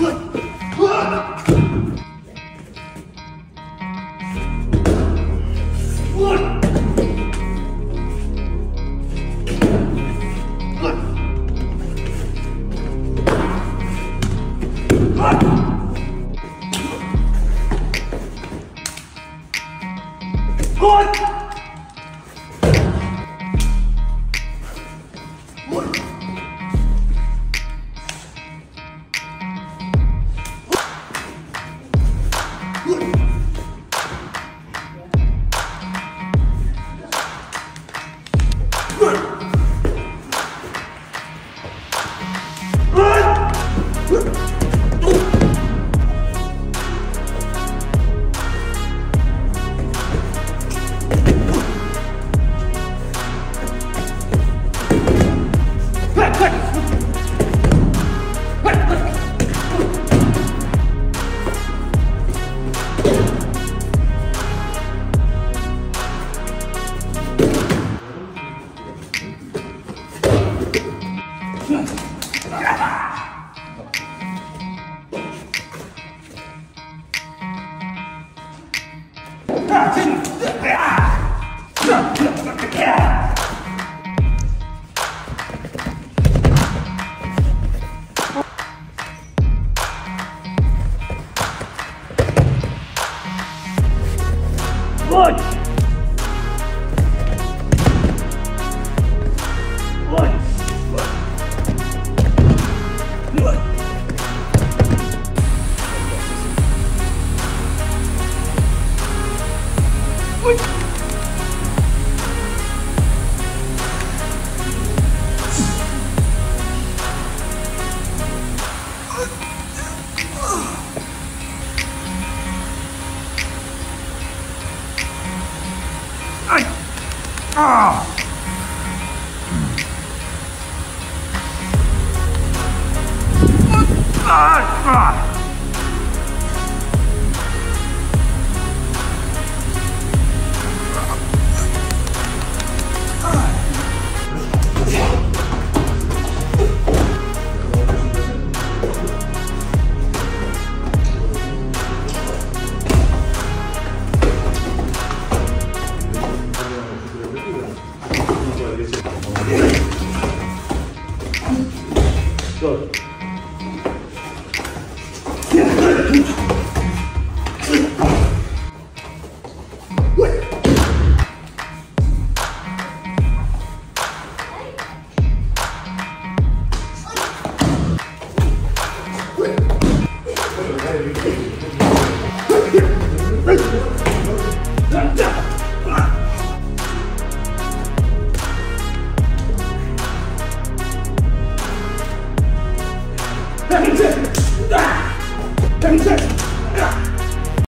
What? Look! you 叫。Demonstrate! Demonstrate!